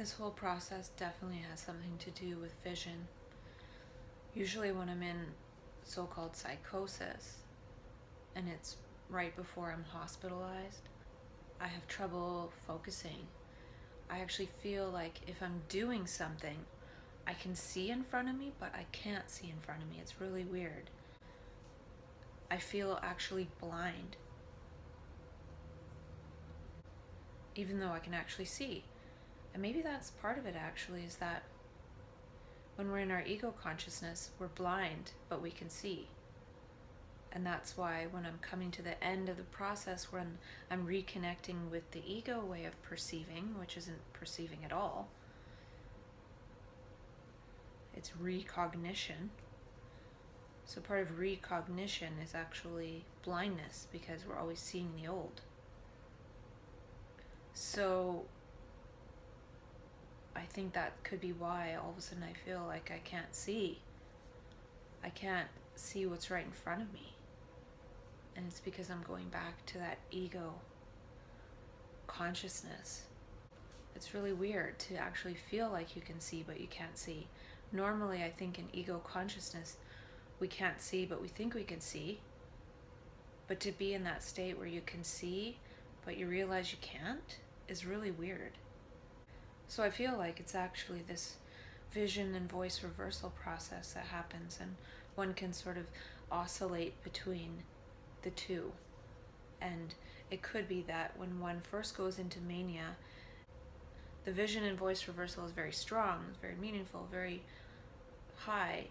This whole process definitely has something to do with vision. Usually, when I'm in so called psychosis and it's right before I'm hospitalized, I have trouble focusing. I actually feel like if I'm doing something, I can see in front of me, but I can't see in front of me. It's really weird. I feel actually blind, even though I can actually see. And maybe that's part of it actually, is that when we're in our ego consciousness, we're blind, but we can see. And that's why when I'm coming to the end of the process, when I'm reconnecting with the ego way of perceiving, which isn't perceiving at all, it's recognition. So part of recognition is actually blindness because we're always seeing the old. So I think that could be why all of a sudden I feel like I can't see. I can't see what's right in front of me. And it's because I'm going back to that ego consciousness. It's really weird to actually feel like you can see, but you can't see. Normally, I think in ego consciousness, we can't see, but we think we can see. But to be in that state where you can see, but you realize you can't, is really weird. So I feel like it's actually this vision and voice reversal process that happens, and one can sort of oscillate between the two. And it could be that when one first goes into mania, the vision and voice reversal is very strong, very meaningful, very high.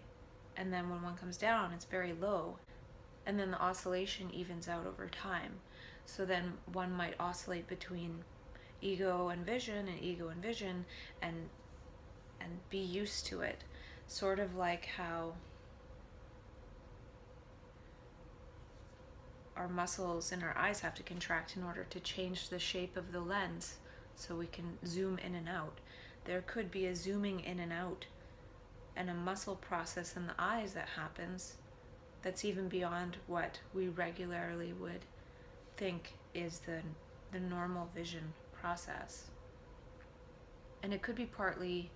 And then when one comes down, it's very low. And then the oscillation evens out over time. So then one might oscillate between ego and vision and ego and vision and and be used to it. Sort of like how our muscles and our eyes have to contract in order to change the shape of the lens so we can zoom in and out. There could be a zooming in and out and a muscle process in the eyes that happens that's even beyond what we regularly would think is the the normal vision process. And it could be partly,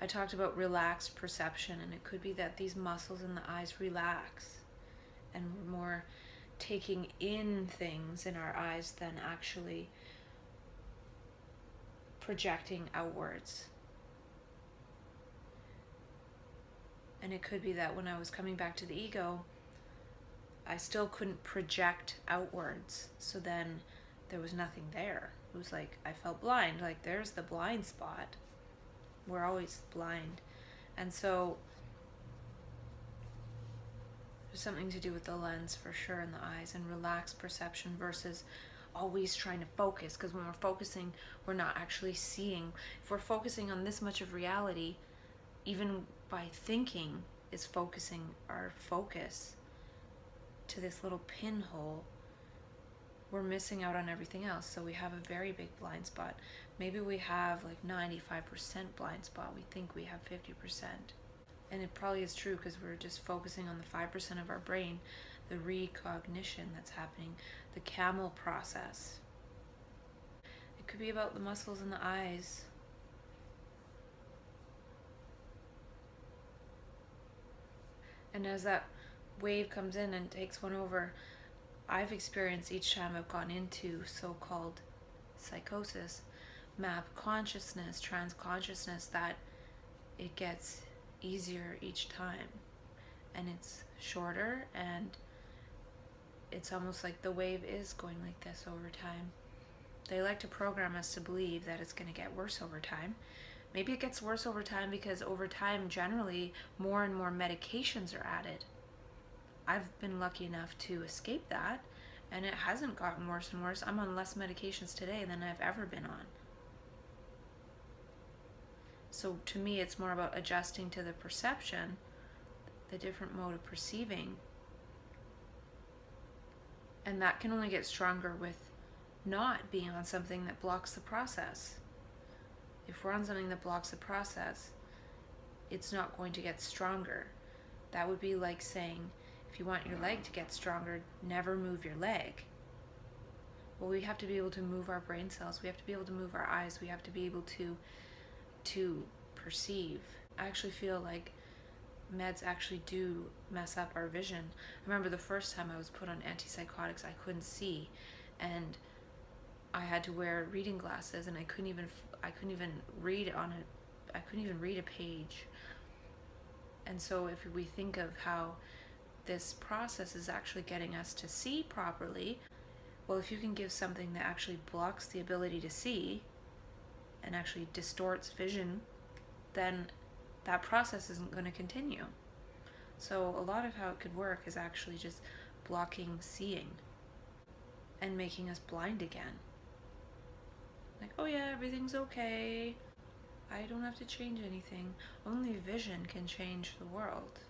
I talked about relaxed perception, and it could be that these muscles in the eyes relax and we're more taking in things in our eyes than actually projecting outwards. And it could be that when I was coming back to the ego, I still couldn't project outwards. So then there was nothing there. Was like I felt blind. Like there's the blind spot. We're always blind. And so there's something to do with the lens for sure in the eyes and relaxed perception versus always trying to focus because when we're focusing we're not actually seeing if we're focusing on this much of reality even by thinking is focusing our focus to this little pinhole we're missing out on everything else. So we have a very big blind spot. Maybe we have like 95% blind spot. We think we have 50%. And it probably is true because we're just focusing on the 5% of our brain, the recognition that's happening, the camel process. It could be about the muscles in the eyes. And as that wave comes in and takes one over, I've experienced each time I've gone into so called psychosis, map consciousness, trance consciousness, that it gets easier each time. And it's shorter and it's almost like the wave is going like this over time. They like to program us to believe that it's going to get worse over time. Maybe it gets worse over time because over time, generally, more and more medications are added I've been lucky enough to escape that and it hasn't gotten worse and worse. I'm on less medications today than I've ever been on. So to me, it's more about adjusting to the perception, the different mode of perceiving. And that can only get stronger with not being on something that blocks the process. If we're on something that blocks the process, it's not going to get stronger. That would be like saying, if you want your leg to get stronger, never move your leg. Well, we have to be able to move our brain cells. We have to be able to move our eyes. We have to be able to to perceive. I actually feel like meds actually do mess up our vision. I remember the first time I was put on antipsychotics, I couldn't see, and I had to wear reading glasses, and I couldn't even I couldn't even read on a I couldn't even read a page. And so if we think of how this process is actually getting us to see properly, well, if you can give something that actually blocks the ability to see and actually distorts vision, then that process isn't going to continue. So, a lot of how it could work is actually just blocking seeing and making us blind again. Like, oh yeah, everything's okay. I don't have to change anything. Only vision can change the world.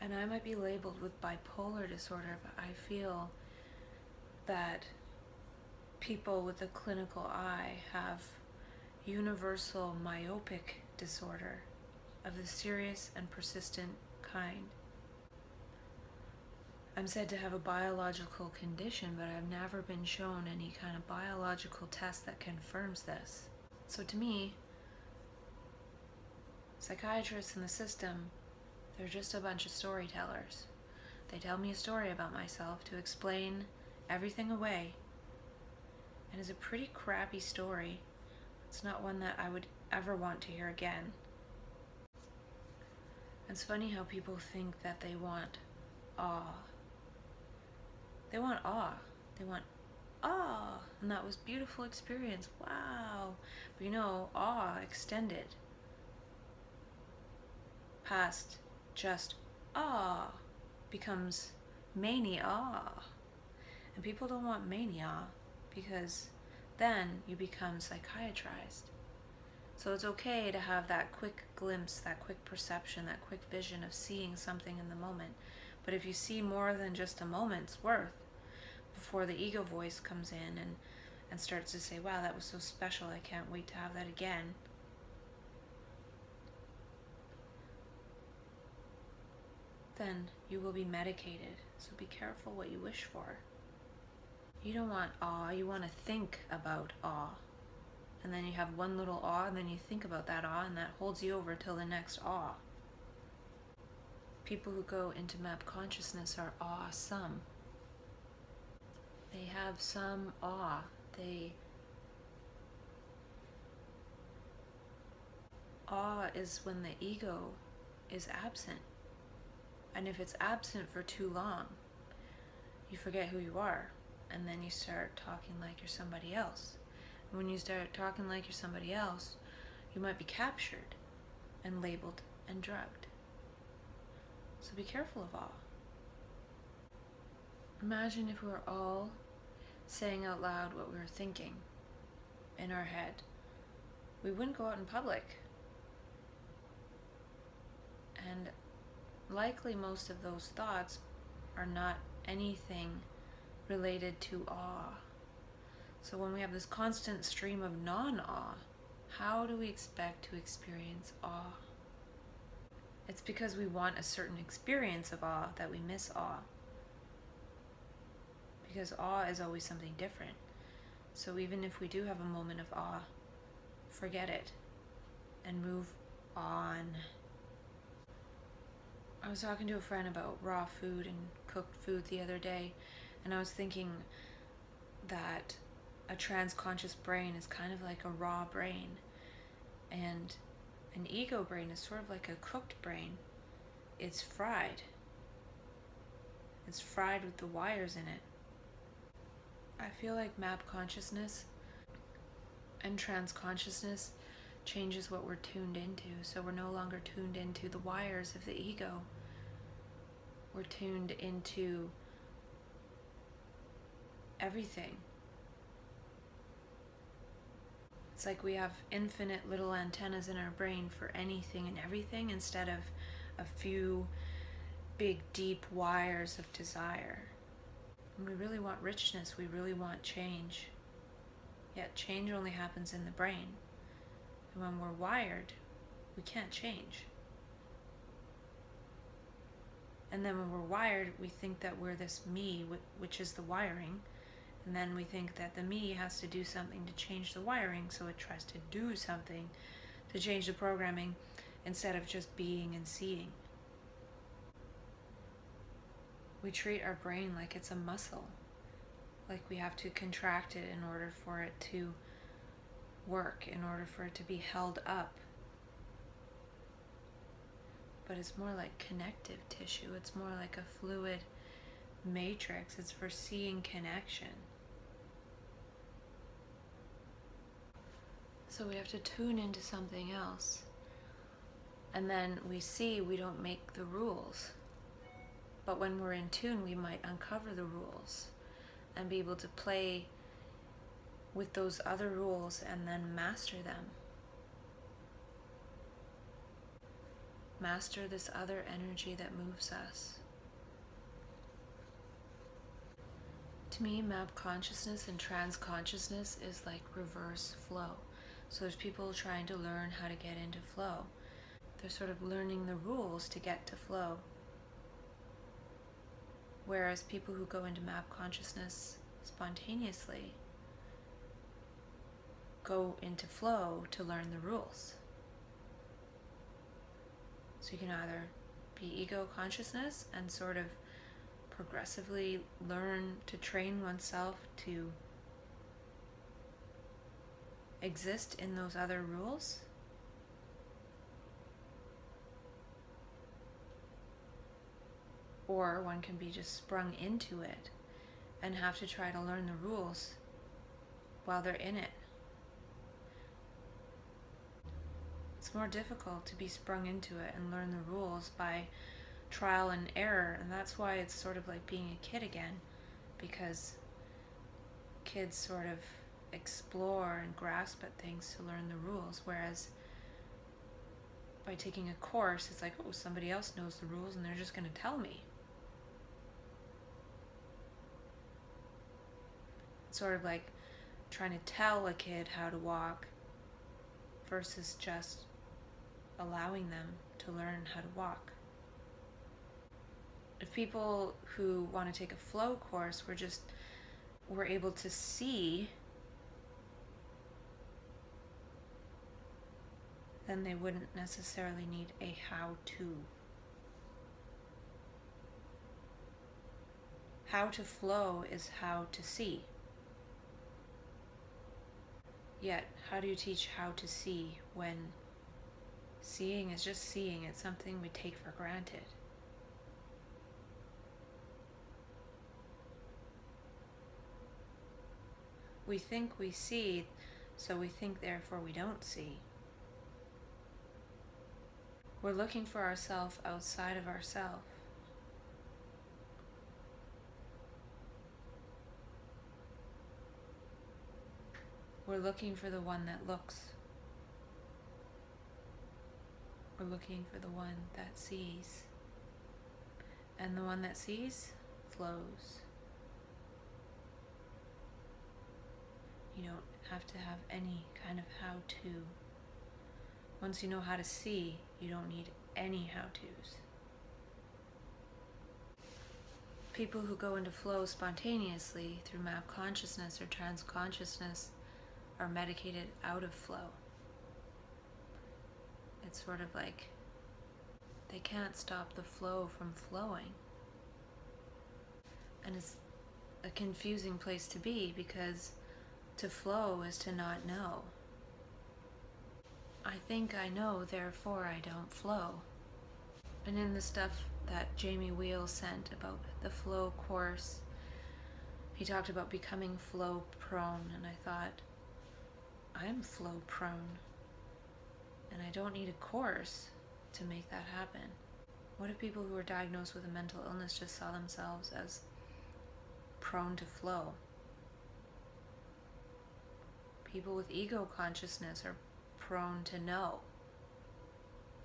And I might be labeled with bipolar disorder, but I feel that people with a clinical eye have universal myopic disorder of the serious and persistent kind. I'm said to have a biological condition, but I've never been shown any kind of biological test that confirms this. So to me, psychiatrists in the system, they're just a bunch of storytellers. They tell me a story about myself to explain everything away. And it's a pretty crappy story it's not one that I would ever want to hear again. It's funny how people think that they want awe. They want awe. They want awe. And that was beautiful experience. Wow. But you know, awe extended past just ah becomes mania. And people don't want mania because then you become psychiatrized. So it's okay to have that quick glimpse, that quick perception, that quick vision of seeing something in the moment. But if you see more than just a moment's worth before the ego voice comes in and, and starts to say, wow, that was so special, I can't wait to have that again. Then you will be medicated. So be careful what you wish for. You don't want awe, you want to think about awe. And then you have one little awe, and then you think about that awe, and that holds you over till the next awe. People who go into map consciousness are awesome. They have some awe. They awe is when the ego is absent. And if it's absent for too long, you forget who you are and then you start talking like you're somebody else. And when you start talking like you're somebody else, you might be captured and labeled and drugged. So be careful of all. Imagine if we were all saying out loud what we were thinking in our head. We wouldn't go out in public. And likely most of those thoughts are not anything related to awe. So when we have this constant stream of non awe, how do we expect to experience awe? It's because we want a certain experience of awe that we miss awe. Because awe is always something different. So even if we do have a moment of awe, forget it and move on. I was talking to a friend about raw food and cooked food the other day, and I was thinking that a transconscious brain is kind of like a raw brain, and an ego brain is sort of like a cooked brain. It's fried. It's fried with the wires in it. I feel like map consciousness and transconsciousness changes what we're tuned into. So we're no longer tuned into the wires of the ego. We're tuned into everything. It's like we have infinite little antennas in our brain for anything and everything instead of a few big, deep wires of desire. And we really want richness, we really want change. Yet change only happens in the brain. And when we're wired, we can't change. And then when we're wired, we think that we're this me, which is the wiring, And then we think that the me has to do something to change the wiring, so it tries to do something to change the programming instead of just being and seeing. We treat our brain like it's a muscle, like we have to contract it in order for it to work, in order for it to be held up. But it's more like connective tissue, it's more like a fluid matrix, it's for seeing connection. So we have to tune into something else. And then we see we don't make the rules. But when we're in tune, we might uncover the rules and be able to play with those other rules and then master them. Master this other energy that moves us. To me, map consciousness and trance consciousness is like reverse flow. So there's people trying to learn how to get into flow. They're sort of learning the rules to get to flow. Whereas people who go into map consciousness spontaneously go into flow to learn the rules. So you can either be ego consciousness and sort of progressively learn to train oneself to exist in those other rules? Or one can be just sprung into it and have to try to learn the rules while they're in it. It's more difficult to be sprung into it and learn the rules by trial and error, and that's why it's sort of like being a kid again because kids sort of explore and grasp at things to learn the rules, whereas by taking a course, it's like, oh, somebody else knows the rules and they're just going to tell me. It's sort of like trying to tell a kid how to walk versus just allowing them to learn how to walk. If people who want to take a flow course were just were able to see then they wouldn't necessarily need a how to. How to flow is how to see. Yet, how do you teach how to see when seeing is just seeing? It's something we take for granted. We think we see, so we think therefore we don't see. We're looking for ourself outside of ourself. We're looking for the one that looks. We're looking for the one that sees. And the one that sees flows. You don't have to have any kind of how to. Once you know how to see, you don't need any how to's. People who go into flow spontaneously through map consciousness or trance consciousness are medicated out of flow. It's sort of like they can't stop the flow from flowing. And it's a confusing place to be because to flow is to not know. I think I know, therefore I don't flow. And in the stuff that Jamie Wheal sent about the flow course, he talked about becoming flow prone, and I thought, I'm flow prone, and I don't need a course to make that happen. What if people who are diagnosed with a mental illness just saw themselves as prone to flow? People with ego consciousness are prone to know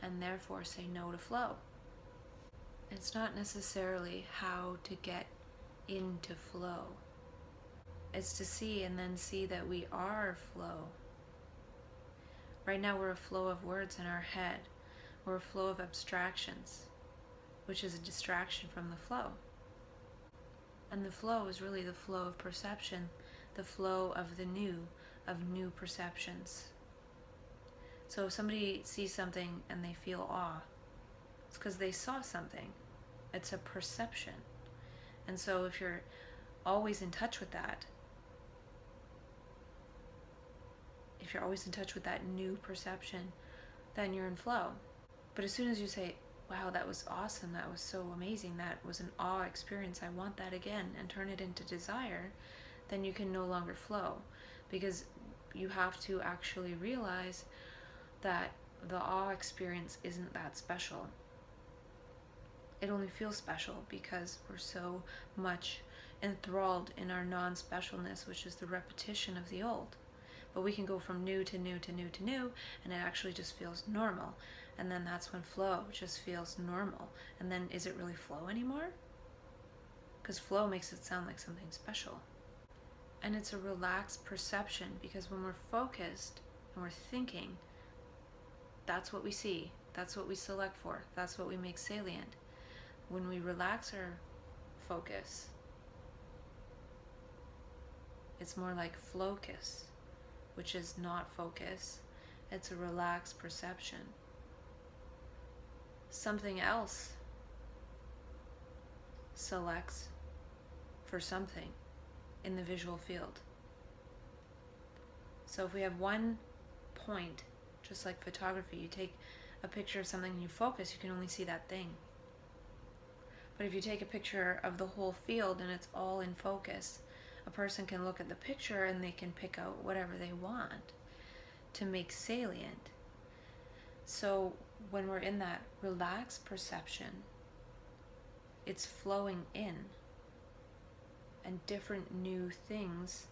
and therefore say no to flow. It's not necessarily how to get into flow. It's to see and then see that we are flow. Right now, we're a flow of words in our head. We're a flow of abstractions, which is a distraction from the flow. And the flow is really the flow of perception, the flow of the new, of new perceptions. So if somebody sees something and they feel awe, it's because they saw something. It's a perception. And so if you're always in touch with that, if you're always in touch with that new perception, then you're in flow. But as soon as you say, wow, that was awesome, that was so amazing, that was an awe experience, I want that again, and turn it into desire, then you can no longer flow. Because you have to actually realize that the awe experience isn't that special. It only feels special because we're so much enthralled in our non specialness, which is the repetition of the old. But we can go from new to new to new to new, and it actually just feels normal. And then that's when flow just feels normal. And then is it really flow anymore? Because flow makes it sound like something special. And it's a relaxed perception because when we're focused and we're thinking, that's what we see. That's what we select for. That's what we make salient. When we relax our focus, it's more like focus, which is not focus. It's a relaxed perception. Something else selects for something in the visual field. So if we have one point just like photography, you take a picture of something and you focus, you can only see that thing. But if you take a picture of the whole field and it's all in focus, a person can look at the picture and they can pick out whatever they want to make salient. So when we're in that relaxed perception, it's flowing in, and different new things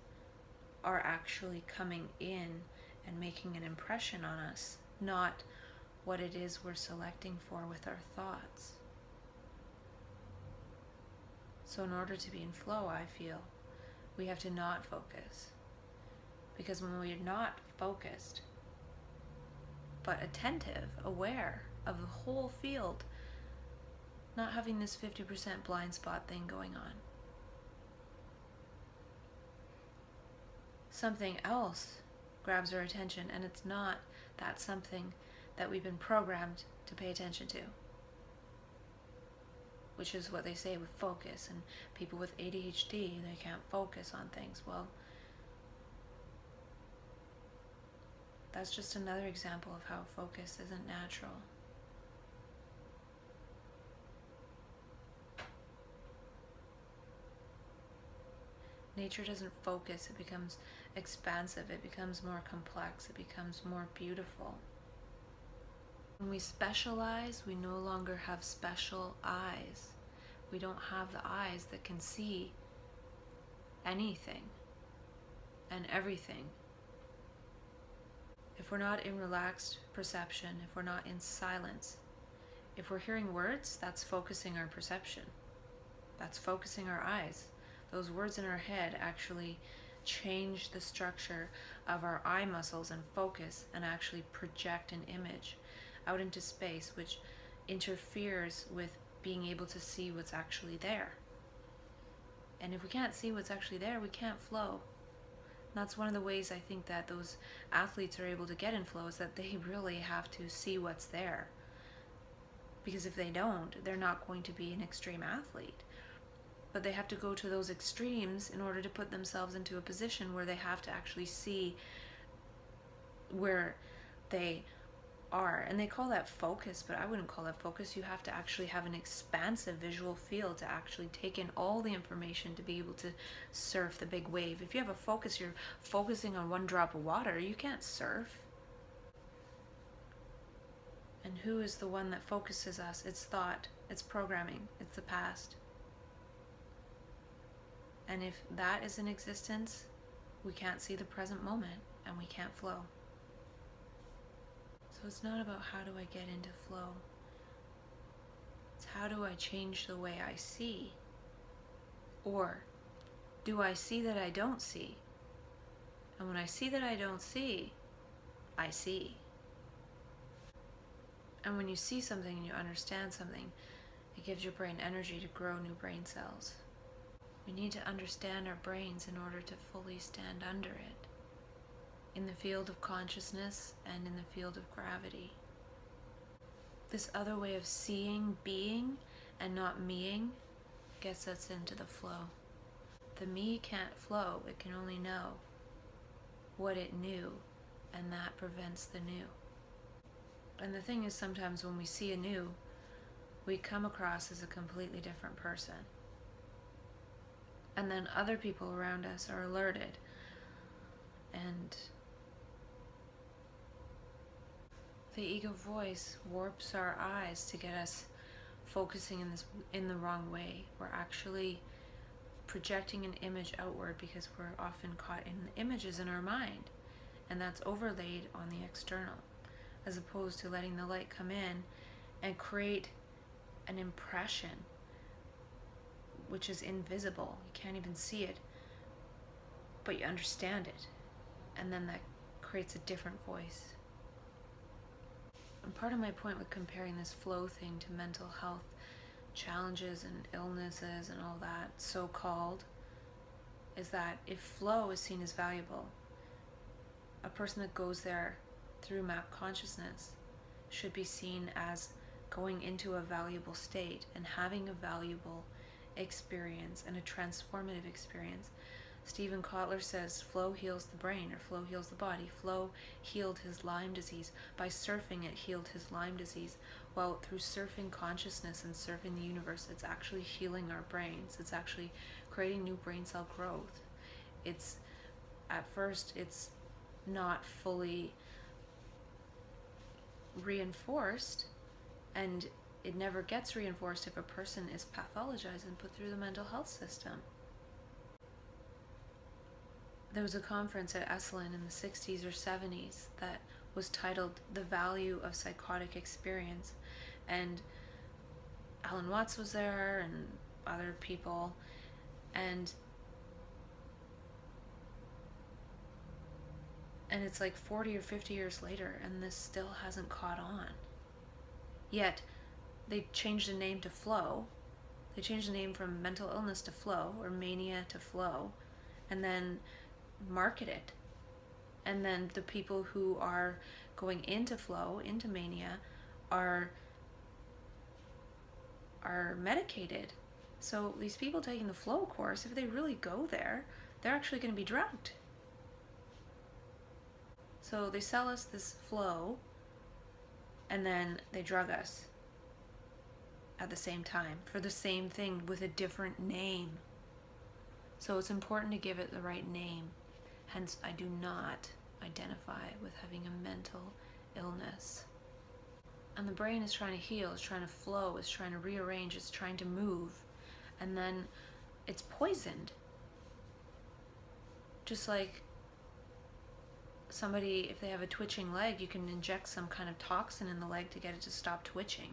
are actually coming in and making an impression on us, not what it is we're selecting for with our thoughts. So, in order to be in flow, I feel we have to not focus. Because when we're not focused, but attentive, aware of the whole field, not having this 50% blind spot thing going on. Something else grabs our attention, and it's not that something that we've been programmed to pay attention to. Which is what they say with focus, and people with ADHD, they can't focus on things. Well, that's just another example of how focus isn't natural. Nature doesn't focus, it becomes expansive, it becomes more complex, it becomes more beautiful. When we specialize, we no longer have special eyes. We don't have the eyes that can see anything and everything. If we're not in relaxed perception, if we're not in silence, if we're hearing words, that's focusing our perception. That's focusing our eyes. Those words in our head actually change the structure of our eye muscles and focus and actually project an image out into space, which interferes with being able to see what's actually there. And if we can't see what's actually there, we can't flow. And that's one of the ways I think that those athletes are able to get in flow is that they really have to see what's there. Because if they don't, they're not going to be an extreme athlete but they have to go to those extremes in order to put themselves into a position where they have to actually see where they are and they call that focus but i wouldn't call that focus. You have to actually have an expansive visual field to actually take in all the information to be able to surf the big wave. If you have a focus you're focusing on one drop of water you can't surf. And who is the one that focuses us? It's thought it's programming it's the past. And if that is in existence, we can't see the present moment and we can't flow. So it's not about how do I get into flow. It's how do I change the way I see? Or do I see that I don't see? And when I see that I don't see, I see. And when you see something and you understand something, it gives your brain energy to grow new brain cells. We need to understand our brains in order to fully stand under it in the field of consciousness and in the field of gravity. This other way of seeing, being, and not meing gets us into the flow. The me can't flow, it can only know what it knew, and that prevents the new. And the thing is, sometimes when we see a new, we come across as a completely different person. And then other people around us are alerted. And the ego voice warps our eyes to get us focusing in this in the wrong way. We're actually projecting an image outward because we're often caught in the images in our mind and that's overlaid on the external as opposed to letting the light come in and create an impression which is invisible. You can't even see it, but you understand it. And then that creates a different voice. And part of my point with comparing this flow thing to mental health challenges and illnesses and all that, so called, is that if flow is seen as valuable, a person that goes there through map consciousness should be seen as going into a valuable state and having a valuable experience and a transformative experience. Steven Kotler says flow heals the brain or flow heals the body. Flow healed his Lyme disease. By surfing, it healed his Lyme disease. Well, through surfing consciousness and surfing the universe, it's actually healing our brains. It's actually creating new brain cell growth. It's, at first, it's not fully reinforced and it never gets reinforced if a person is pathologized and put through the mental health system. There was a conference at Esalen in the 60s or 70s that was titled The Value of Psychotic Experience. And Alan Watts was there and other people. And and it's like 40 or 50 years later and this still hasn't caught on. Yet they changed the name to flow. They changed the name from mental illness to flow or mania to flow and then market it. And then the people who are going into flow, into mania, are are medicated. So these people taking the flow course, if they really go there, they're actually going to be drugged. So they sell us this flow and then they drug us at the same time for the same thing with a different name. So it's important to give it the right name. Hence, I do not identify with having a mental illness. And the brain is trying to heal, it's trying to flow, it's trying to rearrange, it's trying to move. And then it's poisoned. Just like somebody, if they have a twitching leg, you can inject some kind of toxin in the leg to get it to stop twitching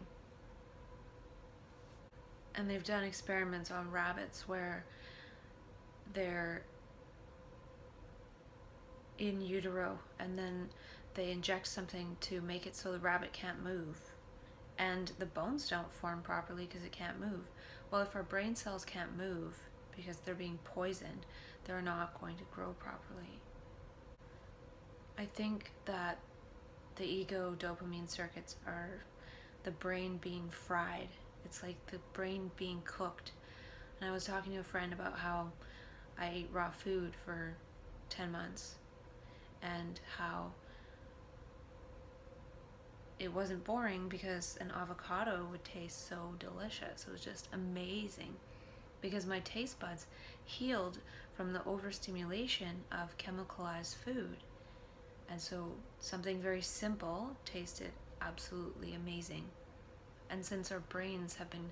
and they've done experiments on rabbits where they're in utero and then they inject something to make it so the rabbit can't move. And the bones don't form properly because it can't move. Well if our brain cells can't move because they're being poisoned they're not going to grow properly. I think that the ego dopamine circuits are the brain being fried. It's like the brain being cooked. And I was talking to a friend about how I ate raw food for 10 months and how it wasn't boring because an avocado would taste so delicious. It was just amazing because my taste buds healed from the overstimulation of chemicalized food. And so something very simple tasted absolutely amazing. And since our brains have been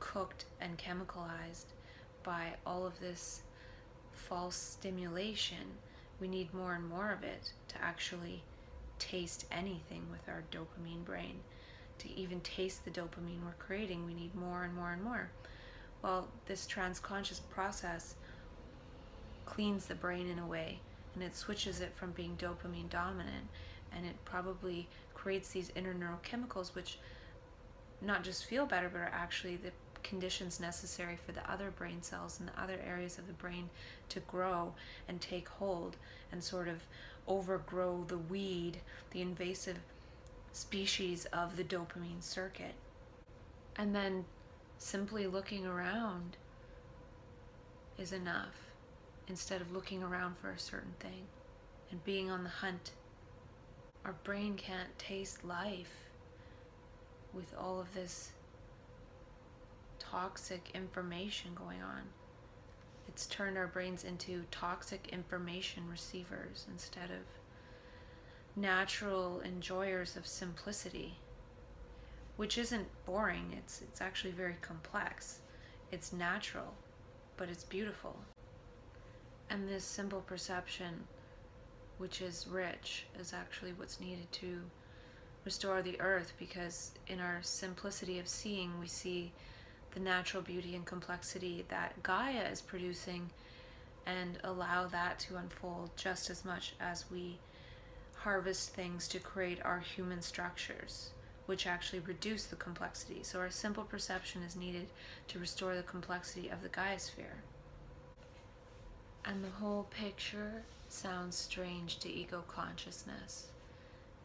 cooked and chemicalized by all of this false stimulation, we need more and more of it to actually taste anything with our dopamine brain. To even taste the dopamine we're creating, we need more and more and more. Well, this transconscious process cleans the brain in a way and it switches it from being dopamine dominant and it probably creates these inner neurochemicals which not just feel better, but are actually the conditions necessary for the other brain cells and the other areas of the brain to grow and take hold and sort of overgrow the weed, the invasive species of the dopamine circuit. And then simply looking around is enough instead of looking around for a certain thing and being on the hunt. Our brain can't taste life with all of this toxic information going on. It's turned our brains into toxic information receivers instead of natural enjoyers of simplicity, which isn't boring. It's it's actually very complex. It's natural, but it's beautiful. And this simple perception, which is rich, is actually what's needed to restore the earth because in our simplicity of seeing, we see the natural beauty and complexity that Gaia is producing and allow that to unfold just as much as we harvest things to create our human structures, which actually reduce the complexity. So, our simple perception is needed to restore the complexity of the Gaia sphere. And the whole picture sounds strange to ego consciousness.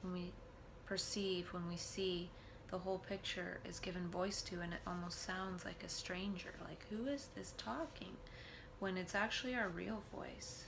When we perceive, when we see, the whole picture is given voice to, and it almost sounds like a stranger. Like, who is this talking? When it's actually our real voice.